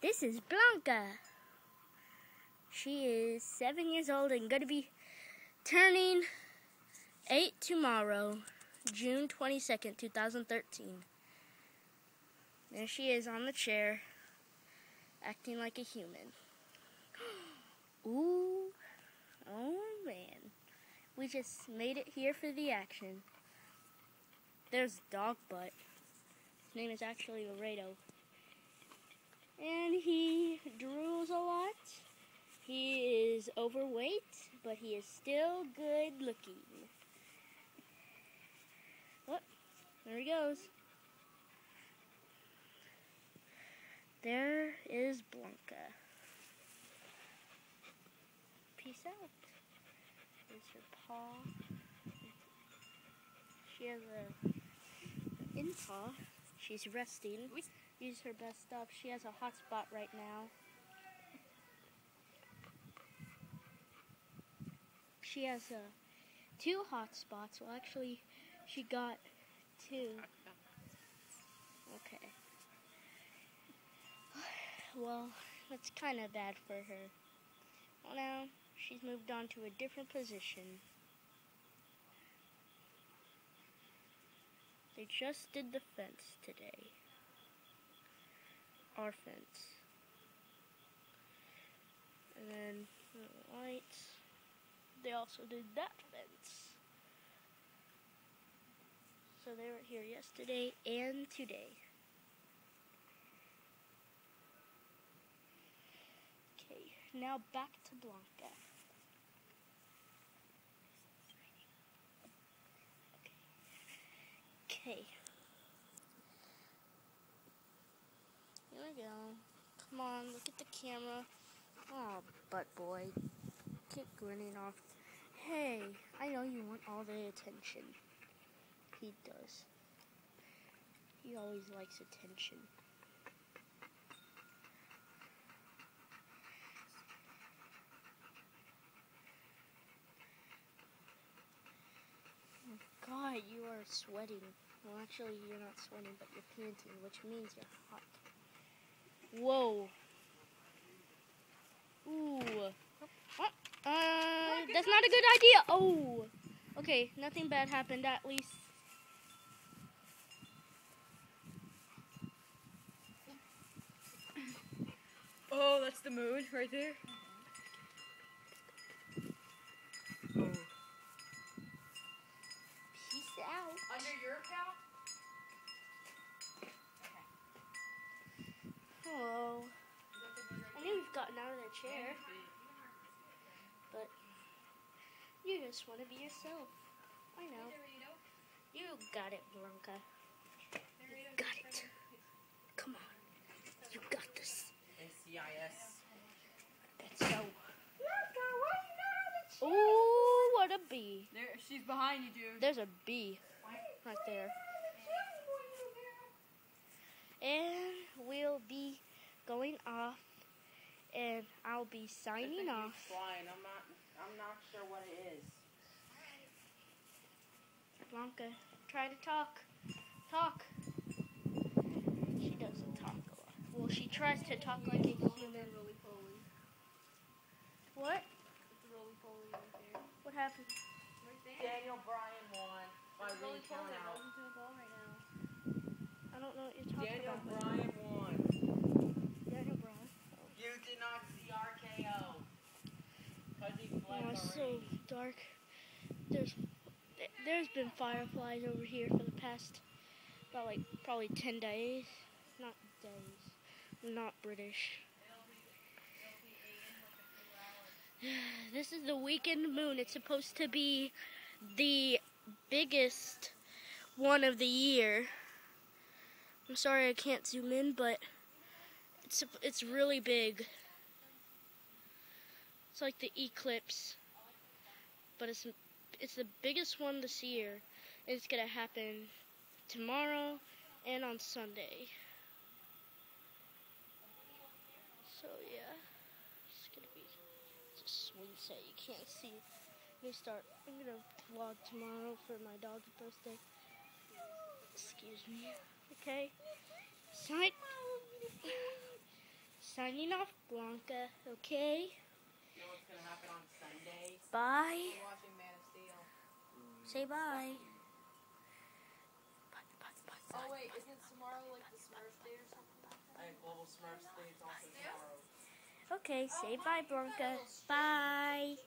This is Blanca. She is seven years old and going to be turning eight tomorrow, June 22nd, 2013. There she is on the chair, acting like a human. Ooh, oh man. We just made it here for the action. There's Dog Butt. His name is actually Laredo. And he drools a lot. He is overweight, but he is still good looking. Oh, there he goes. There is Blanca. Peace out. There's her paw. She has a in paw. She's resting. Use her best stuff. She has a hot spot right now. She has uh, two hot spots. Well, actually, she got two. Okay. Well, that's kind of bad for her. Well, now she's moved on to a different position. They just did the fence today. Our fence. And then the lights. They also did that fence. So they were here yesterday and today. Okay, now back to Blanca. Okay. Here we go. Come on, look at the camera. Oh, butt boy. Keep grinning off. Hey, I know you want all the attention. He does. He always likes attention. God, you are sweating. Well, actually, you're not sweating, but you're panting, which means you're hot. Whoa. Ooh. Oh, uh, that's not a good idea. Oh. Okay, nothing bad happened at least. Oh, that's the moon right there. Oh. Peace out. Under your account? Hello. Oh. I knew you've gotten out of the chair, you just want to be yourself. I know. You got it, Blanca. You got it. Come on. You got this. NCIS. Let's go. Ooh, what a bee. There, she's behind you, dude. There's a bee right there. And we'll be going off, and I'll be That signing thing off. Keeps Flying. I'm not. Sure what it is. Blanca, try to talk. Talk. She doesn't talk a lot. Well, she tries to talk like a human. Really, what? What happened? Daniel Bryan won by recount out. I don't know what you're talking Daniel about. Bryan won. Daniel Bryan. You did not see RKO. Oh, it's so dark. There's there's been fireflies over here for the past about like probably ten days. Not days. Not British. This is the weekend moon. It's supposed to be the biggest one of the year. I'm sorry I can't zoom in, but it's it's really big. It's like the eclipse, but it's it's the biggest one this year. It's gonna happen tomorrow and on Sunday. So yeah, it's gonna be just say you can't see. Let me start. I'm gonna vlog tomorrow for my dog's birthday. Excuse me. Okay. Sign. Signing off, Blanca. Okay. Bye. We're watching Man of Steel. Say bye. Oh wait, isn't tomorrow like the Smurf Day or something? I have Global Smurfs Day. It's also tomorrow. Okay, oh, say bye, Blanca. Bye.